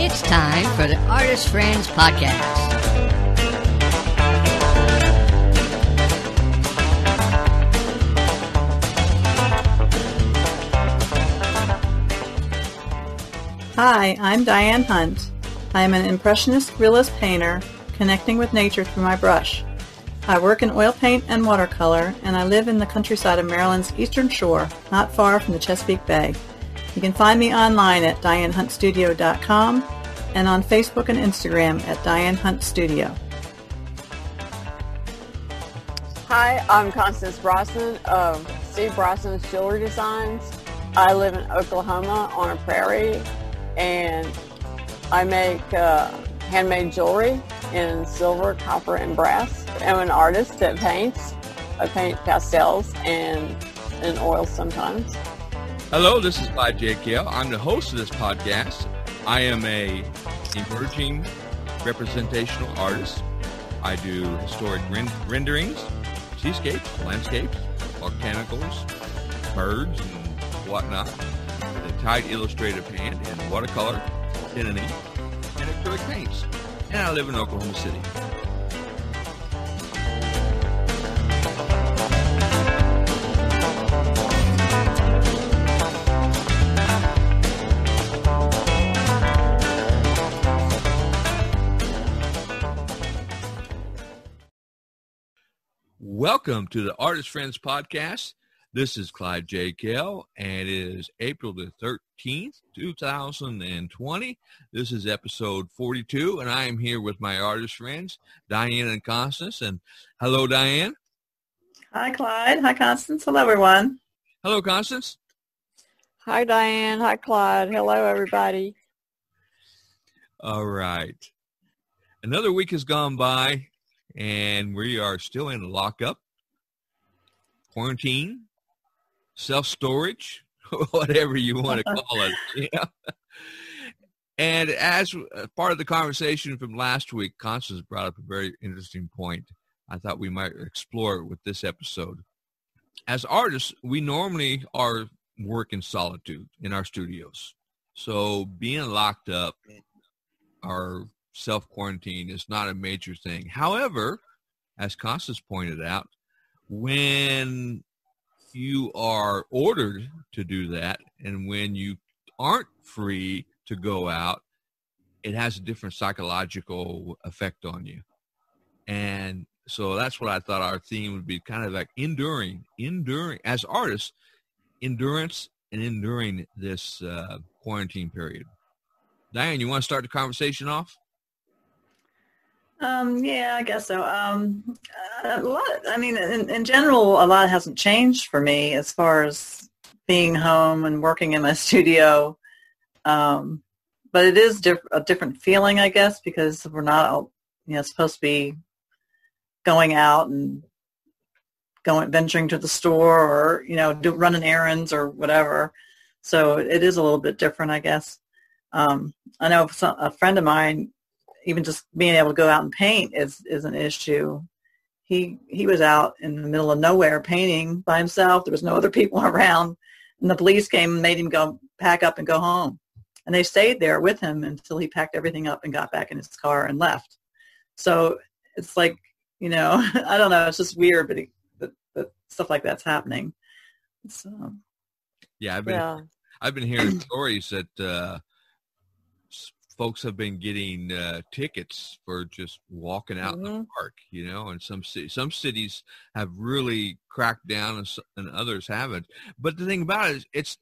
It's time for the Artist Friends Podcast. Hi, I'm Diane Hunt. I am an impressionist realist painter connecting with nature through my brush. I work in oil paint and watercolor, and I live in the countryside of Maryland's eastern shore, not far from the Chesapeake Bay. You can find me online at dianehuntstudio.com and on Facebook and Instagram at Diane Hunt Studio. Hi, I'm Constance Brosnan of Steve Brosnan's Jewelry Designs. I live in Oklahoma on a prairie and I make uh, handmade jewelry in silver, copper, and brass. I'm an artist that paints. I paint pastels and in oil sometimes. Hello, this is Clyde J. Kell. I'm the host of this podcast. I am a emerging representational artist. I do historic rend- renderings, seascapes, landscapes, botanicals, birds, and whatnot. Tight illustrative hand in watercolor, and ink, and acrylic paints. And I live in Oklahoma City. Welcome to the Artist Friends Podcast. This is Clyde J. Kell, and it is April the 13th, 2020. This is episode 42, and I am here with my artist friends, Diane and Constance. And hello, Diane. Hi, Clyde. Hi, Constance. Hello, everyone. Hello, Constance. Hi, Diane. Hi, Clyde. Hello, everybody. All right. Another week has gone by, and we are still in lockup, quarantine, self-storage, whatever you want to call it. And as uh, part of the conversation from last week, Constance brought up a very interesting point. I thought we might explore with this episode. As artists, we normally are work in solitude in our studios. So being locked up or self-quarantine is not a major thing. However, as Constance pointed out, when you are ordered to do that and when you aren't free to go out, it has a different psychological effect on you. And so that's what I thought our theme would be kind of like enduring, enduring as artists, endurance and enduring this uh, quarantine period. Diane, you want to start the conversation off? Um, yeah, I guess so. Um, a lot. I mean, in, in general, a lot hasn't changed for me as far as being home and working in my studio. Um, but it is diff- a different feeling, I guess, because we're not, you know, supposed to be going out and going venturing to the store or you know do, running errands or whatever. So it is a little bit different, I guess. Um, I know some, a friend of mine even just being able to go out and paint is is an issue. He he was out in the middle of nowhere painting by himself. There was no other people around, and the police came and made him go pack up and go home. And they stayed there with him until he packed everything up and got back in his car and left. So it's like you know I don't know. It's just weird, but he, that, that stuff like that's happening. So yeah, I've been Yeah. I've been hearing stories that uh, s- folks have been getting uh, tickets for just walking out in the Mhm. park, you know, and some cities, some cities have really cracked down and, and others haven't. But the thing about it is it's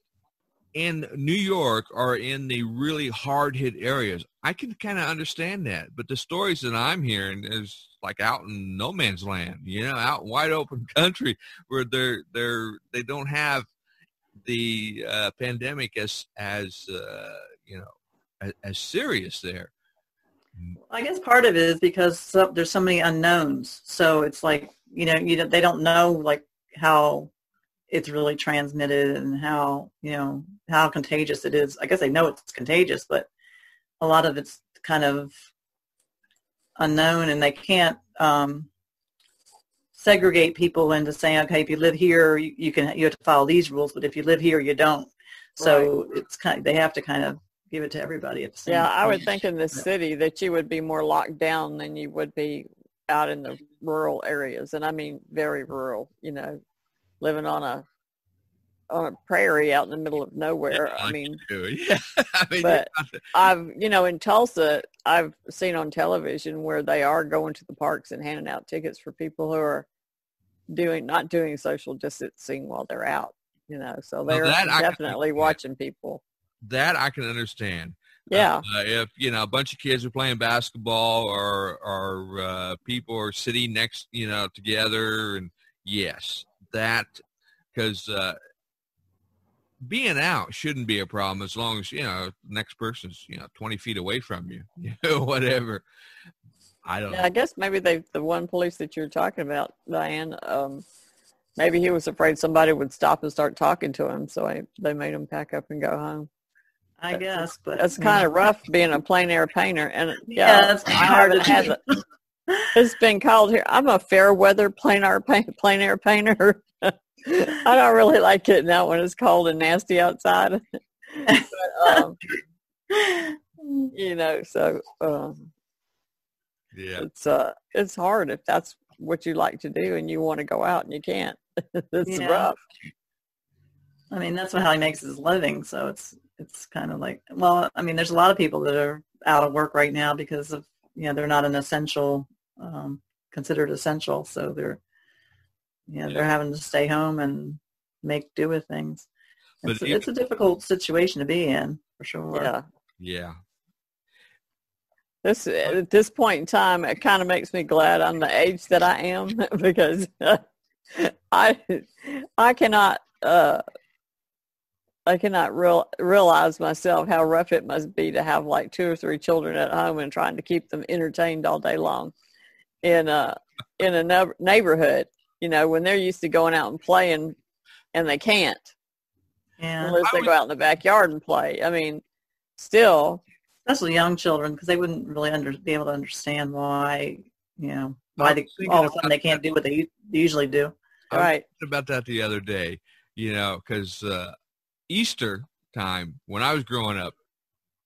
in New York or in the really hard hit areas. I can kind of understand that. But the stories that I'm hearing is like out in no man's land, you know, out in wide open country where they're, they're, they don't have the uh, pandemic as, as, uh, you know, as, as serious there. I guess part of it is because so, there's so many unknowns. So it's like you know, you they don't know like how it's really transmitted and how you know how contagious it is. I guess they know it's contagious, but a lot of it's kind of unknown, and they can't um, segregate people into saying, okay, if you live here, you, you, can you have to follow these rules, but if you live here, you don't. So right. it's kind of, they have to kind of give it to everybody at the same yeah time. i would think in the city that you would be more locked down than you would be out in the rural areas and i mean very rural you know living on a on a prairie out in the middle of nowhere Yeah, i mean yeah. I mean, But- yeah. i've you know in tulsa i've seen on television where they are going to the parks and handing out tickets for people who are doing not doing social distancing while they're out you know so they're that definitely understand. watching people that I can understand. yeah Uh, if you know a bunch of kids are playing basketball or or uh, people are sitting next, you know, together, and yes, that because uh, being out shouldn't be a problem as long as you know the next person's you know twenty feet away from you, you know, whatever. I don't Yeah, I guess maybe they the one police that you're talking about, Diane. Um, maybe he was afraid somebody would stop and start talking to him, so I, they made him pack up and go home. I guess, but it's kind of rough being a plein air painter, and Yeah, yeah, it's hard haven't to had it. It's been called here. I'm a fair weather plein air paint, plein air painter. I don't really like getting out when it's cold and nasty outside. but, um, you know, so um, yeah. it's uh it's hard if that's what you like to do and you want to go out and you can't it's Yeah. rough I mean, that's how he makes his living. So it's it's kind of like, well, I mean, there's a lot of people that are out of work right now because of you know they're not an essential, um, considered essential, so they're you know they're having to stay home and make do with things. But It's, even- it's a difficult situation to be in for sure. yeah Yeah. this at this point in time it kind of makes me glad i'm the age that i am because i i cannot uh I cannot real, realize myself how rough it must be to have like two or three children at home and trying to keep them entertained all day long in a in a nev- neighborhood. You know, when they're used to going out and playing, and they can't Yeah, unless they would- go out in the backyard and play. I mean, still, especially young children because they wouldn't really under, be able to understand why you know why I they, all of a sudden they can't do what they usually do. I right? about that the other day, you know, because uh, Easter time when I was growing up,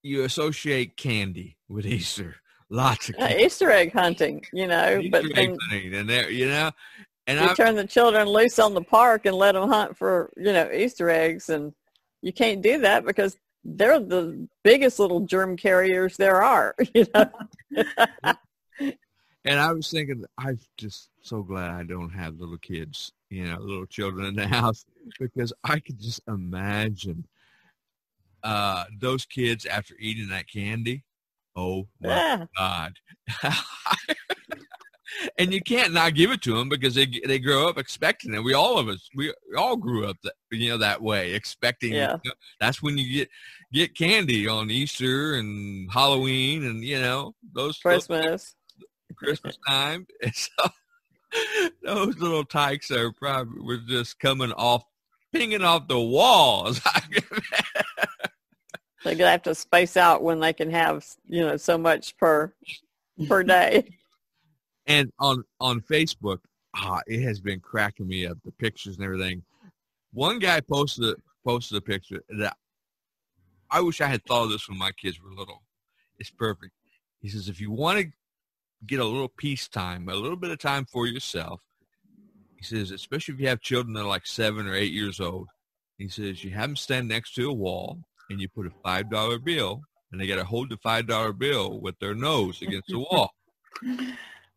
you associate candy with Easter. Lots of Uh, candy. Easter egg hunting, you know, Easter but egg then hunting, and there, you know, and you I, turn the children loose on the park and let them hunt for, you know, Easter eggs, and you can't do that because they're the biggest little germ carriers there are. You know, and I was thinking, I'm just so glad I don't have little kids, you know, little children in the house, because I could just imagine uh, those kids after eating that candy. Oh my God. and you can't not give it to them because they they grow up expecting it. We all of us we all grew up that you know that way, expecting. Yeah. you know, that's when you get get candy on Easter and Halloween and you know those those- Christmas. Christmas time. And so those little tykes are probably were just coming off, pinging off the walls. They're gonna have to space out when they can have, you know, so much per per day. and on on Facebook, ah, it has been cracking me up. The pictures and everything. One guy posted posted a picture that I wish I had thought of this when my kids were little. It's perfect. He says, if you want to get a little peace time, a little bit of time for yourself, he says, especially if you have children that are like seven or eight years old, he says, you have them stand next to a wall and you put a five dollar bill and they got to hold the five dollar bill with their nose against the wall.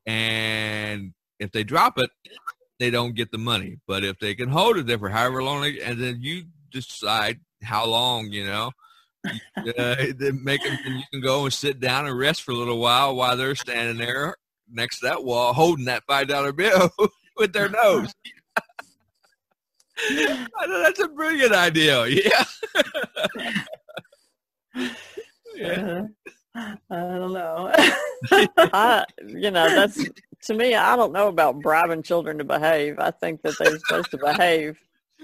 And if they drop it, they don't get the money. But if they can hold it there for however long, they, and then you decide how long, you know, uh, then make them, you can go and sit down and rest for a little while while they're standing there next to that wall holding that five dollar bill with their nose. I know that's a brilliant idea. Yeah. yeah. Uh, I don't know. I, you know, that's to me. I don't know about bribing children to behave. I think that they're supposed to behave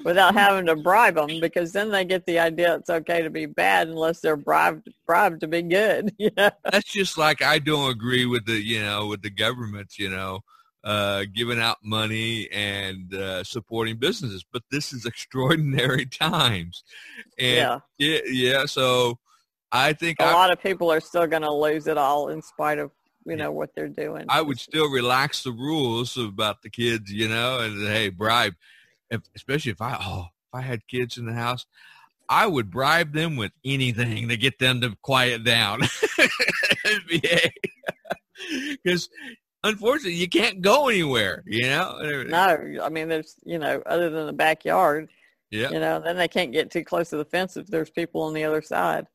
without having to bribe them, because then they get the idea it's okay to be bad unless they're bribed bribed to be good. You know? That's just like I don't agree with the you know with the government. You know. Uh, giving out money and uh, supporting businesses, but this is extraordinary times, and Yeah. yeah, yeah. So I think A I, lot of people are still going to lose it all in spite of you know what they're doing. I would still relax the rules about the kids, you know, and hey, bribe, if, especially if I oh if I had kids in the house, I would bribe them with anything to get them to quiet down, because unfortunately you can't go anywhere, you know. No, I mean there's you know other than the backyard, Yeah, you know, then they can't get too close to the fence if there's people on the other side.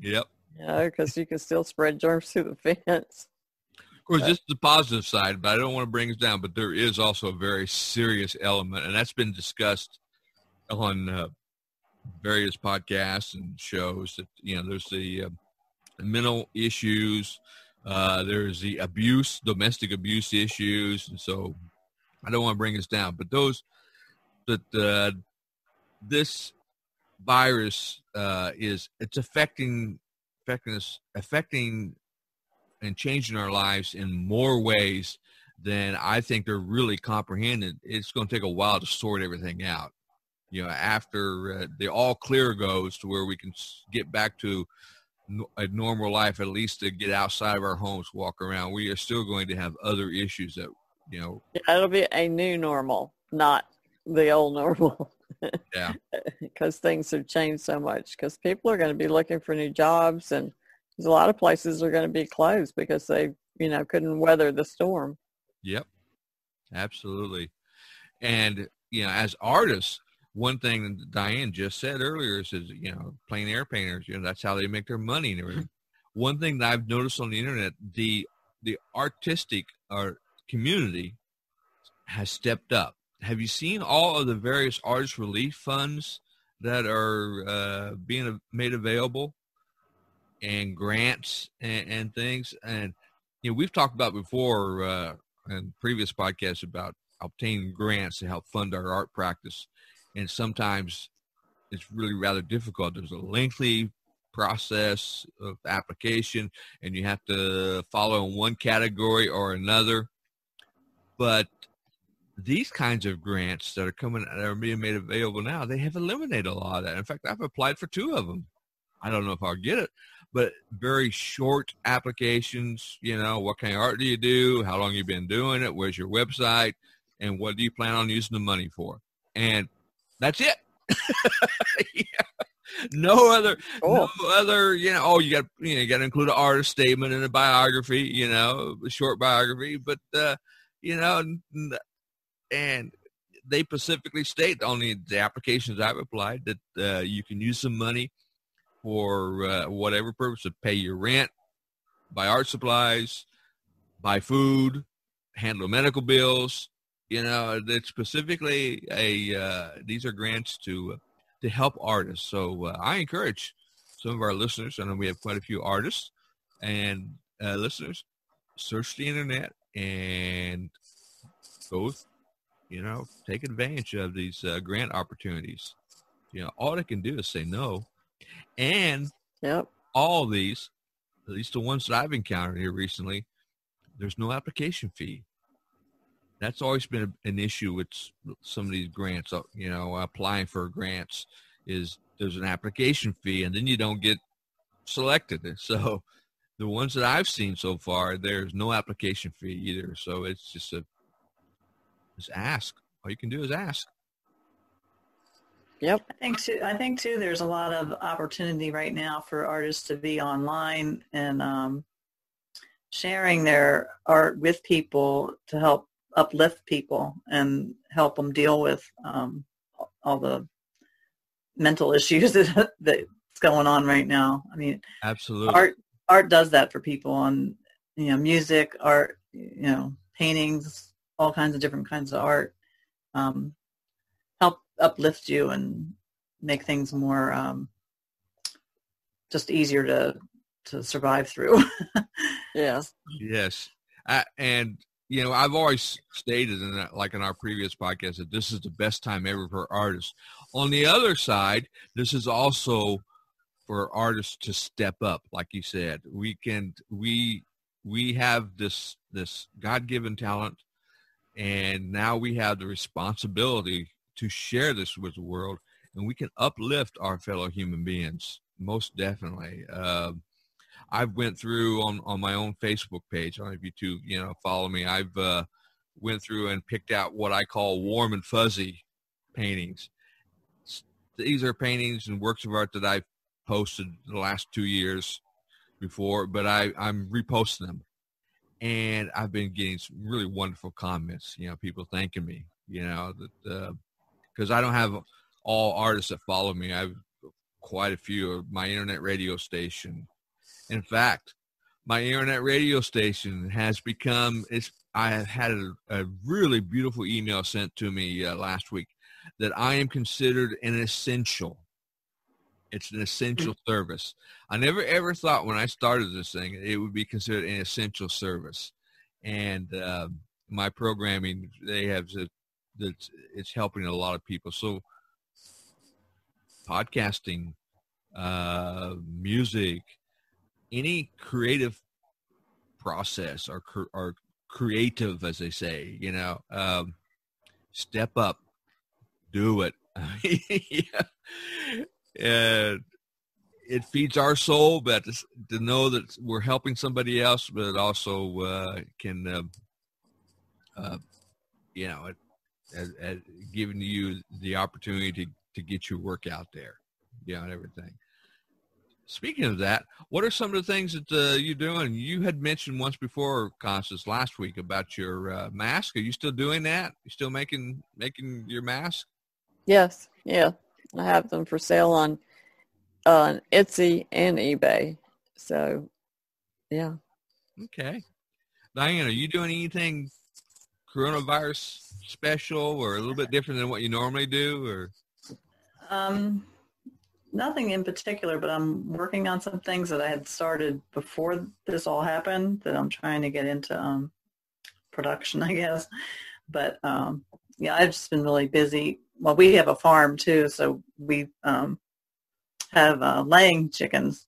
yep. You know, because you can still spread germs through the fence. Of course, this is the positive side, but I don't want to bring us down. But there is also a very serious element, and that's been discussed on uh, various podcasts and shows. That you know, there's the, uh, the mental issues, uh, there's the abuse, domestic abuse issues, and so I don't want to bring us down. But those that uh, this virus uh, is it's affecting affecting us affecting and changing our lives in more ways than I think they're really comprehended. It's going to take a while to sort everything out. You know, after uh, the all clear goes to where we can get back to a normal life, at least to get outside of our homes, walk around, we are still going to have other issues that, you know, It'll be a new normal, not the old normal. Yeah. Because things have changed so much. Because people are going to be looking for new jobs, and there's a lot of places are going to be closed because they, you know, couldn't weather the storm. Yep, absolutely. And you know, as artists, one thing that Diane just said earlier is, you know, plein air painters. You know, that's how they make their money and everything. one thing that I've noticed on the internet, the the artistic community has stepped up. Have you seen all of the various artist relief funds that are uh, being made available and grants and, and things? And you know, we've talked about before uh, in previous podcasts about obtaining grants to help fund our art practice, and sometimes it's really rather difficult. There's a lengthy process of application, and you have to follow in one category or another. But these kinds of grants that are coming that are being made available now, they have eliminated a lot of that. In fact, I've applied for two of them. I don't know if I'll get it, but very short applications. You know, what kind of art do you do? How long you been doing it? Where's your website? And what do you plan on using the money for? And that's it. Yeah. No other, Cool. no other. You know, oh, you got you know, you got to include an artist statement and a biography. You know, a short biography, but uh, you know, and they specifically state on the, the applications I've applied that uh, you can use some money for uh, whatever purpose to pay your rent, buy art supplies, buy food, handle medical bills. You know, it's specifically a uh, these are grants to to help artists. So uh, I encourage some of our listeners. I know we have quite a few artists and uh, listeners. Search the internet and go, you know, take advantage of these uh, grant opportunities. You know, all they can do is say no, and Yep. all these, at least the ones that I've encountered here recently, there's no application fee. That's always been a- an issue with some of these grants. uh, You know, applying for grants is there's an application fee, and then you don't get selected. And So, the ones that I've seen so far, there's no application fee either. So it's just a just ask. All you can do is ask. Yep. I think too. I think too. There's a lot of opportunity right now for artists to be online and um, sharing their art with people to help uplift people and help them deal with um, all the mental issues that that's going on right now. I mean, Absolutely. art art does that for people, and you know, music, art, you know, paintings, all kinds of different kinds of art. Um, help uplift you and make things more um, just easier to to survive through. yes. Yes. Uh, and, you know, I've always stated in like in our previous podcast, that this is the best time ever for artists. On the other side, this is also for artists to step up. Like you said, we can, we, we have this, this God-given talent and now we have the responsibility to share this with the world and we can uplift our fellow human beings most definitely. Uh, I've went through on, on my own Facebook page. I don't know if you two, you know, follow me. I've uh, went through and picked out what I call warm and fuzzy paintings. These are paintings and works of art that I've posted the last two years before, but I, I'm reposting them. And I've been getting some really wonderful comments, you know, people thanking me, you know, that because uh, I don't have all artists that follow me. I've quite a few of my internet radio station. In fact, my internet radio station has become, it's, I have had a, a really beautiful email sent to me uh, last week that I am considered an essential. It's an essential mm-hmm. service. I never ever thought when I started this thing it would be considered an essential service. And uh, my programming, they have that it's helping a lot of people. So podcasting, uh, music, any creative process or, or creative, as they say, you know, um, step up, do it. yeah. And it feeds our soul, but to, know that we're helping somebody else, but it also uh, can, uh, uh, you know, it, as, as giving you the opportunity to to get your work out there, yeah, and everything. Speaking of that, what are some of the things that uh, you're doing? You had mentioned once before, Constance, last week about your uh, mask. Are you still doing that? You still making making your mask? Yes, yeah. I have them for sale on on Etsy and eBay. So, yeah. Okay, Diane, are you doing anything coronavirus special or a little bit different than what you normally do, or? Um, nothing in particular, but I'm working on some things that I had started before this all happened that I'm trying to get into um, production, I guess. But um, yeah, I've just been really busy. Well, we have a farm too, so we um, have uh, laying chickens.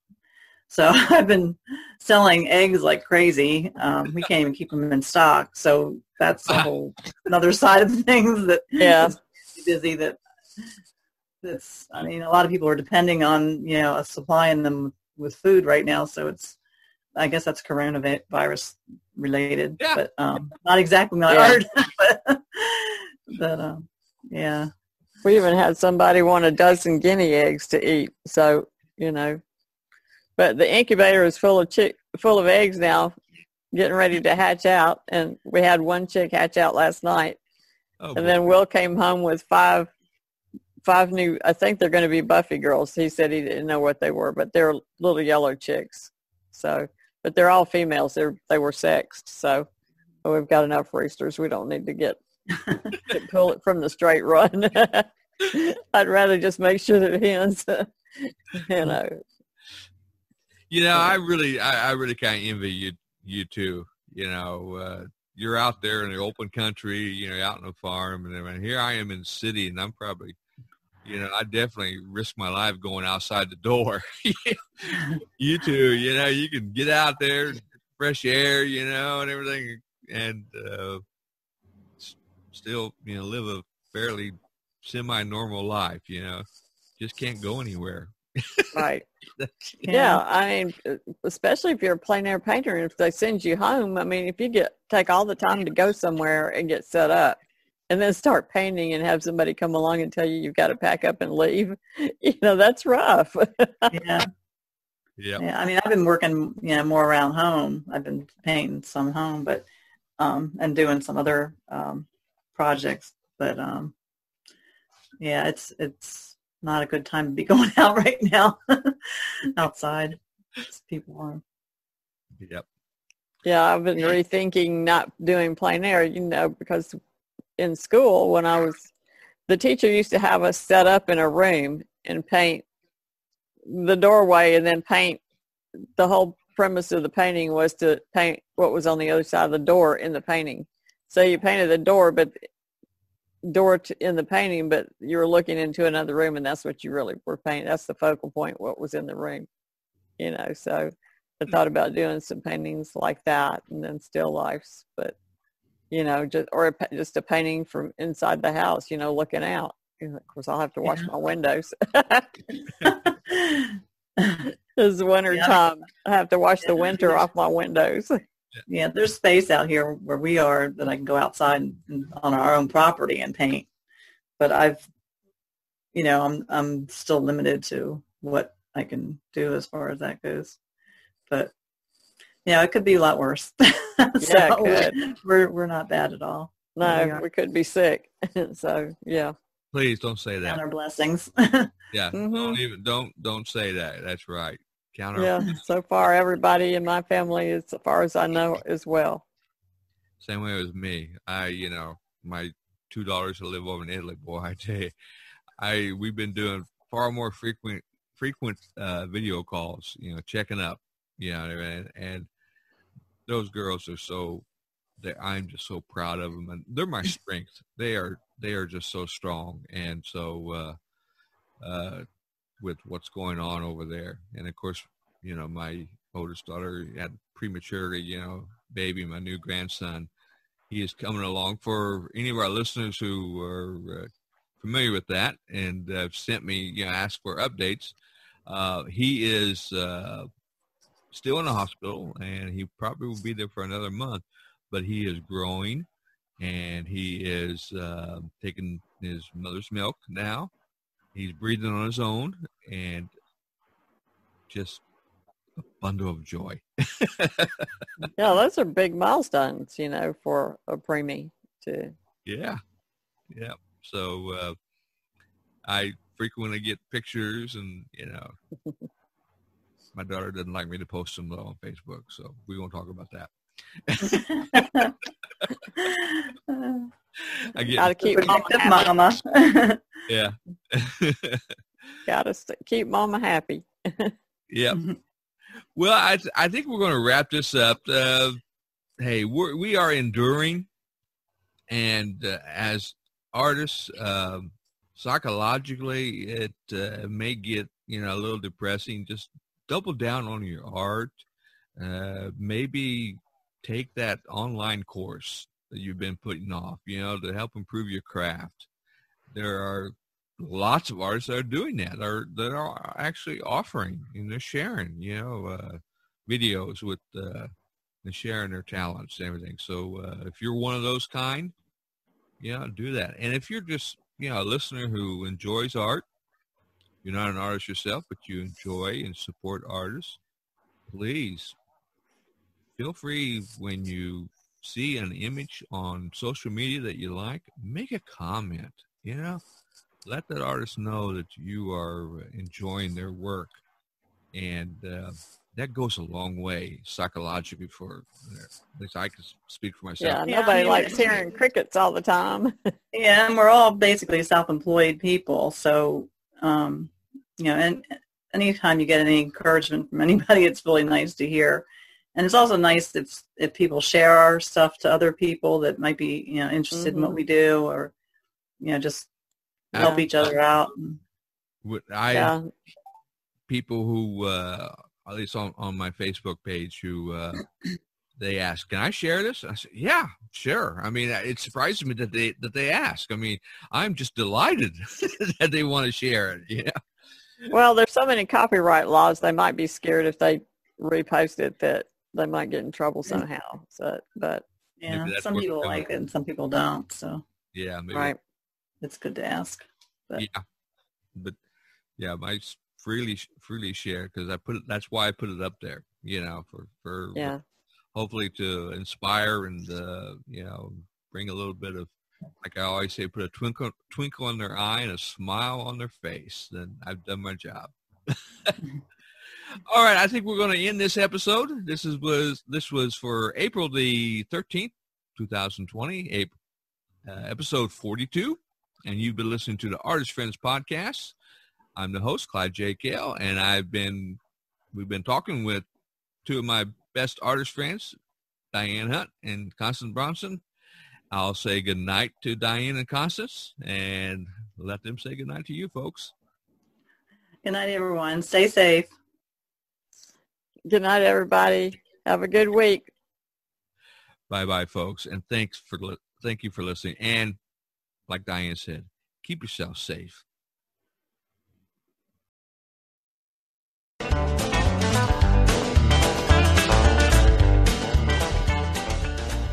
So I've been selling eggs like crazy. Um, we can't even keep them in stock, so that's a whole another side of things that yeah busy that it's i mean a lot of people are depending on you know supplying them with food right now so it's i guess that's coronavirus related yeah. but um not exactly my yeah. art but, but um yeah we even had somebody want a dozen guinea eggs to eat so you know but the incubator is full of chick full of eggs now getting ready to hatch out and we had one chick hatch out last night oh, and boy. then will came home with five five new, I think they're going to be Buffy girls. He said he didn't know what they were, but they're little yellow chicks. So, but they're all females. They're, they were sexed. So we've got enough roosters. We don't need to get, pull it from the straight run. I'd rather just make sure that hens, you know. You know, I really, I, I really kind of envy you, you too. You know, uh, you're out there in the open country, you know, out in the farm, and here I am in the city, and I'm probably you know, I definitely risk my life going outside the door. you too, you know, you can get out there, fresh air, you know, and everything, and uh, still, you know, live a fairly semi-normal life. You know, just can't go anywhere. right. yeah, I mean, especially if you're a plein air painter, and if they send you home, I mean, if you get take all the time to go somewhere and get set up, and then start painting and have somebody come along and tell you you've got to pack up and leave. You know that's rough. Yeah. Yeah. Yeah i mean i've been working you know more around home. I've been painting some home but um and doing some other um projects but um yeah it's it's not a good time to be going out right now. Outside people are. Yep. Yeah i've been rethinking not doing plein air you know because in school when I was, the teacher used to have us set up in a room and paint the doorway and then paint the whole premise of the painting was to paint what was on the other side of the door in the painting. So you painted the door, but door to, in the painting, but you were looking into another room, and that's what you really were painting. That's the focal point. What was in the room, you know. So I thought about doing some paintings like that, and then still lifes, but you know, just or a, just a painting from inside the house, you know, looking out. Of course, I'll have to wash yeah. my windows. it's winter yeah. time. I have to wash the winter off my windows. Yeah, there's space out here where we are that I can go outside and, on our own property and paint. But I've, you know, I'm I'm still limited to what I can do as far as that goes. But yeah, it could be a lot worse. so yeah, could. we're we're not bad at all. No, we, we could be sick. so yeah. Please don't say that. Count our blessings. yeah, mm-hmm. don't even don't don't say that. That's right. Count our. Yeah. so far, everybody in my family, as far as I know, as well. Same way as me. I, you know, my two daughters to live over in Italy. Boy, I tell you, I we've been doing far more frequent frequent uh, video calls. You know, checking up. You know, and and those girls are so that I'm just so proud of them, and they're my strength. They are they are just so strong, and so uh, uh, with what's going on over there, and of course, you know, my oldest daughter had prematurely, you know, baby, my new grandson. He is coming along. For any of our listeners who are uh, familiar with that and have sent me, you know, ask for updates. Uh, he is uh, still in the hospital, and he probably will be there for another month but he is growing and he is uh, taking his mother's milk now. He's breathing on his own and just a bundle of joy. yeah, those are big milestones, you know, for a preemie too. Yeah, yeah. So uh, I frequently get pictures, and you know, my daughter doesn't like me to post them on Facebook, so we won't talk about that. I get gotta keep mama, mama. yeah. gotta st- keep mama happy. yeah. Well, I th- I think we're going to wrap this up. Uh, hey, we're, we are enduring, and uh, as artists, uh, psychologically, it uh, may get you know a little depressing. Just double down on your art. Uh, maybe take that online course that you've been putting off, you know, to help improve your craft. There are lots of artists that are doing that, are that are actually offering and they're sharing, you know, uh, videos with uh, and sharing their talents and everything. So uh, if you're one of those kind, yeah, do that. And if you're just you know a listener who enjoys art, you're not an artist yourself, but you enjoy and support artists, please feel free when you see an image on social media that you like, make a comment. You know, let that artist know that you are enjoying their work, and uh, that goes a long way psychologically. For at least I can speak for myself. Yeah, nobody yeah, likes hearing crickets all the time. yeah, and we're all basically self-employed people, so um, you know, and anytime you get any encouragement from anybody, it's really nice to hear and it's also nice if if people share our stuff to other people that might be you know interested mm-hmm. in what mm-hmm. we do or you know just help each other out Would i yeah. people who uh at least on, on my facebook page who uh they ask can i share this i said yeah sure i mean uh, it surprises me that they that they ask i mean i'm just delighted that they want to share it yeah well there's so many copyright laws they might be scared if they repost it that they might get in trouble mm. somehow. So, but yeah, some people like it and some people don't. So yeah, maybe. right. It's good to ask. But. Yeah, but yeah, I freely freely share because I put it. That's why I put it up there. You know, for for yeah, hopefully to inspire and uh, you know bring a little bit of like I always say, put a twinkle twinkle in their eye and a smile on their face. Then I've done my job. All right, I think we're going to end this episode. This is was this was for April the thirteenth, two thousand twenty, April, uh, episode forty-two, and you've been listening to the Artist Friends podcast. I'm the host, Clyde J. Kell, and I've been we've been talking with two of my best artist friends, Diane Hunt and Constance Brosnan. I'll say good night to Diane and Constance and let them say good night to you folks. Good night, everyone. Stay safe. Good night, everybody. Have a good week. Bye bye, folks. And thanks for, thank you for listening. And like Diane said, keep yourself safe.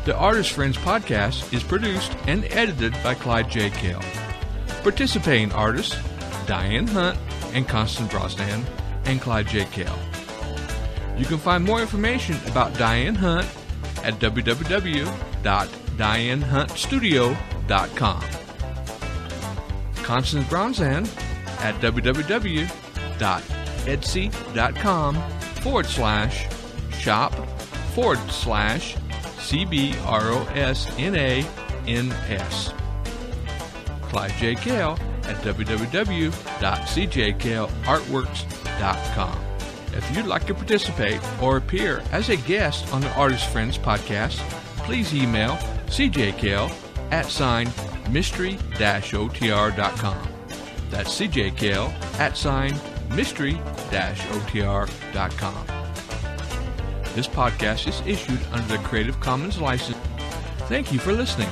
The Artist Friends podcast is produced and edited by Clyde J. Kell. Participating artists, Diane Hunt and Constance Brosnan, and Clyde J. Kell. You can find more information about Diane Hunt at www.dianehuntstudio.com. Constance Brosnan at www.etsy.com forward slash shop forward slash C-B-R-O-S-N-A-N-S. Clyde J. Kell at www.cjkallartworks.com. If you'd like to participate or appear as a guest on the Artist Friends podcast, please email cjkale at sign mystery-otr.com. That's cjkale at sign mystery-otr.com. This podcast is issued under the Creative Commons license. Thank you for listening.